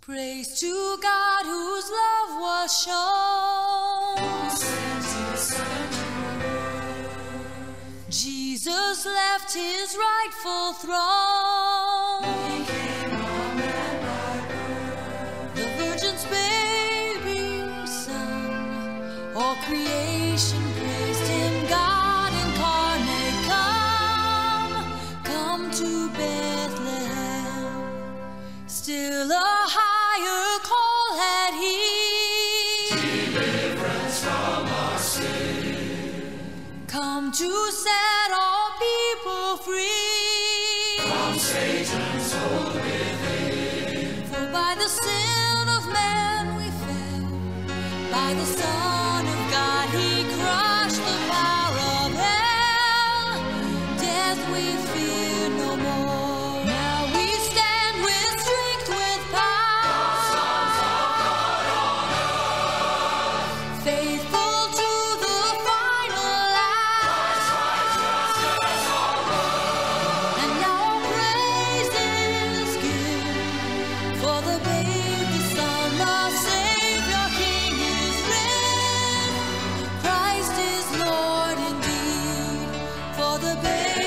Praise to God whose love was shown. Jesus left his rightful throne. The Virgin's baby son, all creation praised him. Come to set all people free. From Satan's hold within. For by the sin of man we fell. By the Son All the baby.